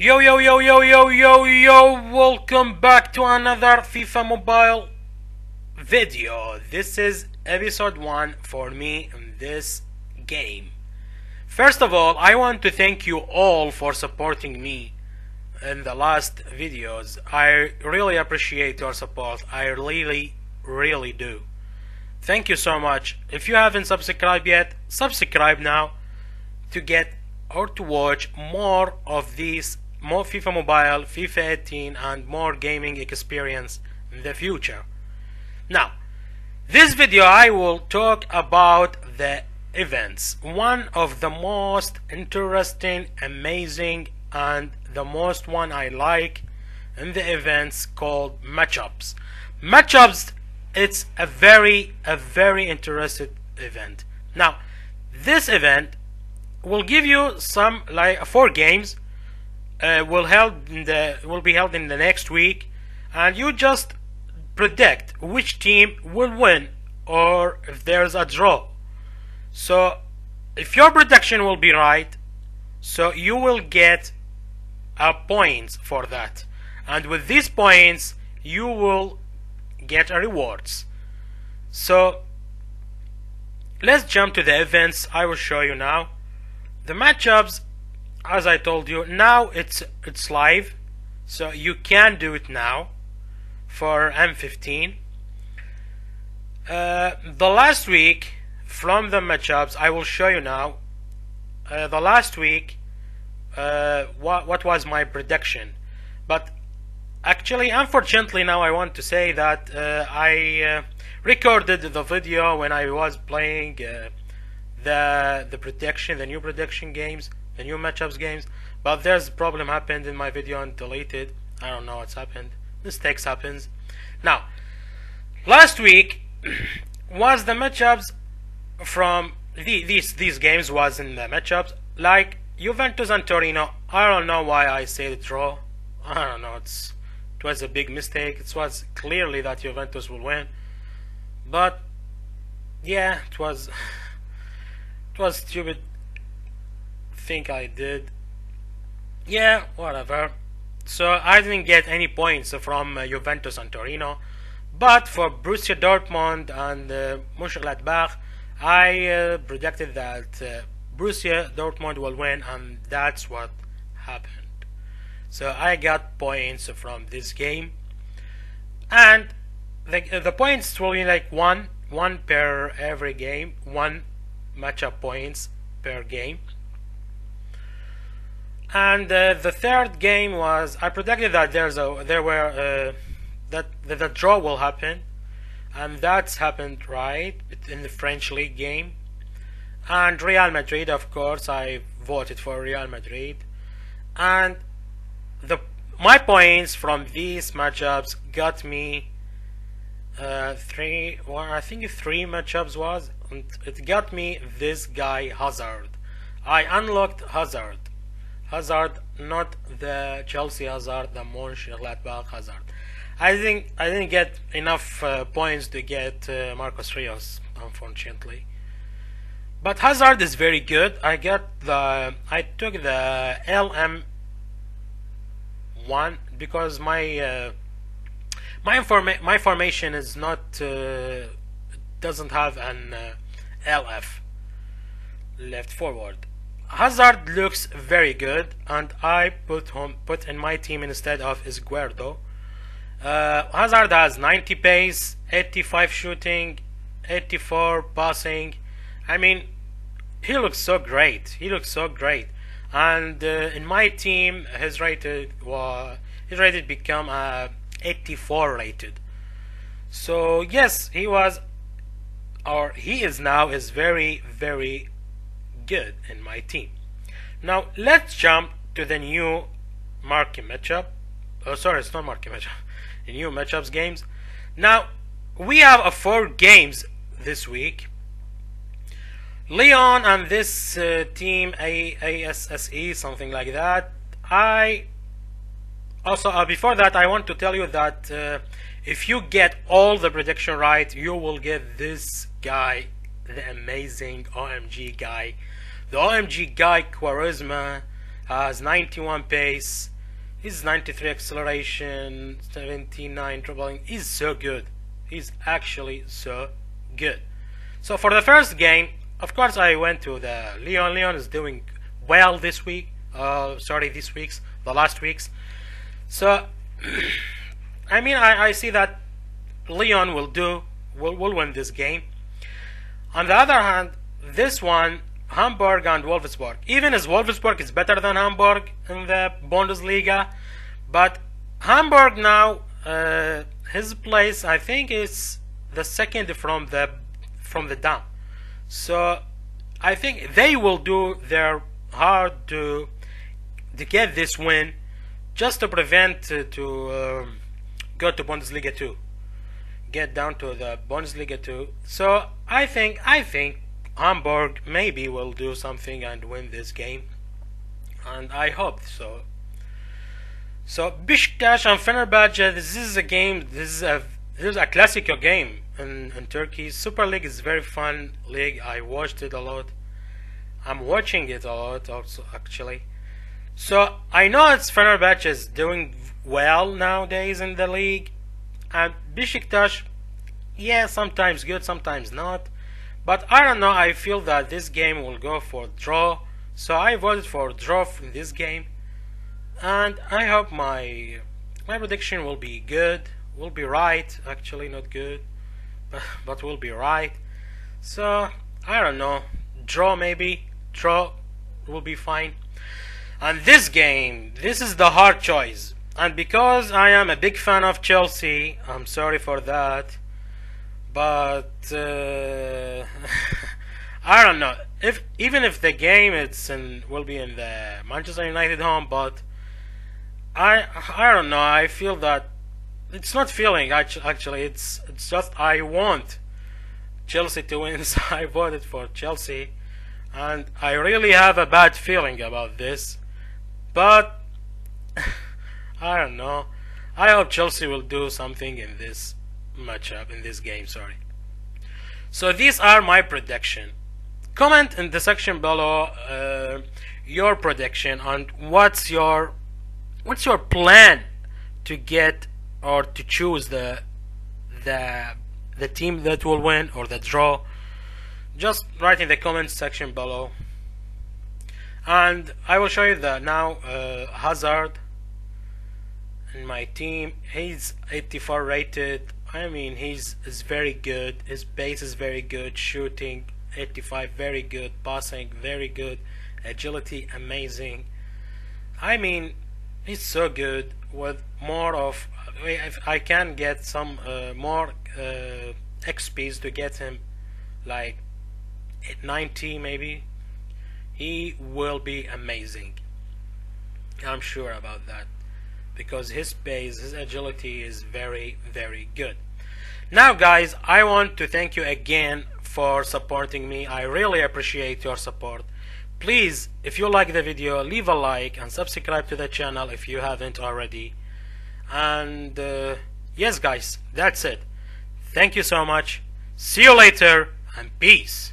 Yo yo yo yo yo yo yo welcome back to another FIFA Mobile video. This is episode 1 for me in this game. First of all, I want to thank you all for supporting me in the last videos. I really appreciate your support. I really really do. Thank you so much. If you haven't subscribed yet, subscribe now to get or to watch more of these more FIFA Mobile, FIFA 18 and more gaming experience in the future. Now, this video I will talk about the events. One of the most interesting, amazing and the most one I like in the events called matchups. Matchups it's a very a very interesting event. Now, this event will give you some like four games uh, will held in the will be held in the next week, and you just predict which team will win or if there's a draw. So, if your prediction will be right, so you will get a points for that, and with these points you will get a rewards. So, let's jump to the events. I will show you now. The matchups as I told you now it's it's live so you can do it now for M15 uh, the last week from the matchups I will show you now uh, the last week uh, what, what was my prediction. But actually unfortunately now I want to say that uh, I uh, recorded the video when I was playing uh, the the prediction the new prediction games the new matchups games. But there's a problem happened in my video and deleted. I don't know what's happened. Mistakes happens. Now last week was the matchups from the, these these games was in the matchups. Like Juventus and Torino. I don't know why I say the draw. I don't know. It's it was a big mistake. It was clearly that Juventus will win. But yeah it was it was stupid think I did. Yeah, whatever. So I didn't get any points from uh, Juventus and Torino, but for Borussia Dortmund and uh, Mönchengladbach, I uh, predicted that uh, Borussia Dortmund will win, and that's what happened. So I got points from this game, and the the points will be like one one per every game, one matchup points per game. And uh, the third game was I predicted that there's a there were uh, that, that the draw will happen, and that's happened right in the French league game. And Real Madrid, of course, I voted for Real Madrid, and the my points from these matchups got me uh, three, or I think three matchups was, and it got me this guy Hazard. I unlocked Hazard Hazard, not the Chelsea Hazard, the Mönchengladbach Hazard. I think I didn't get enough uh, points to get uh, Marcos Rios, unfortunately. But Hazard is very good. I got the I took the LM one because my uh, my informa my formation is not uh, doesn't have an uh, LF left forward. Hazard looks very good, and I put him put in my team instead of Izquierdo. Uh, Hazard has 90 pace, 85 shooting, 84 passing. I mean, he looks so great. He looks so great. And uh, in my team, his rated was his rated become uh, 84 rated. So yes, he was, or he is now is very very good in my team. Now let's jump to the new marquee matchup. Oh, sorry, it's not marquee matchup. The new matchups games. Now we have a four games this week. Lyon and this uh, team A A S S E something like that. I also uh, before that I want to tell you that uh, if you get all the prediction right, you will get this guy, the amazing OMG guy the OMG guy Quaresma has 91 pace, he's 93 acceleration, 79 dribbling. He's so good. He's actually so good. So for the first game, of course, I went to the Lyon. Lyon is doing well this week. Uh, sorry, this week's the last weeks. So, I mean, I, I see that Lyon will do will will win this game. On the other hand, this one Hamburg and Wolfsburg. Even as Wolfsburg is better than Hamburg in the Bundesliga, but Hamburg now uh, his place I think is the second from the from the down. So I think they will do their hard to to get this win, just to prevent uh, to um, go to Bundesliga 2, get down to the Bundesliga too. So I think I think Hamburg maybe will do something and win this game, and I hope so. So Besiktas and Fenerbahce, this is a game. This is a this is a classical game in, in Turkey. Super League is very fun league. I watched it a lot. I'm watching it a lot also actually. So I know it's Fenerbahce is doing well nowadays in the league, and Besiktas, yeah, sometimes good, sometimes not. But I don't know. I feel that this game will go for draw, so I voted for draw in this game, and I hope my my prediction will be good. Will be right. Actually, not good, but but will be right. So I don't know. Draw maybe. Draw will be fine. And this game, this is the hard choice. And because I am a big fan of Chelsea, I'm sorry for that. But uh, I don't know if even if the game it's in will be in the Manchester United home, but I I don't know. I feel that it's not feeling actually. It's it's just I want Chelsea to win. So I voted for Chelsea, and I really have a bad feeling about this. But I don't know. I hope Chelsea will do something in this matchup in this game. Sorry. So these are my prediction. Comment in the section below uh, your prediction on what's your what's your plan to get or to choose the the the team that will win or the draw. Just write in the comment section below and I will show you that now uh, Hazard in my team he's 84 rated. I mean he's is very good. His base is very good. Shooting 85 very good. Passing very good. Agility amazing. I mean he's so good with more of if I can get some uh, more uh, XPs to get him like 90 maybe he will be amazing. I'm sure about that because his pace, his agility is very, very good. Now, guys, I want to thank you again for supporting me. I really appreciate your support. Please, if you like the video, leave a like and subscribe to the channel if you haven't already. And uh, yes, guys, that's it. Thank you so much. See you later and peace.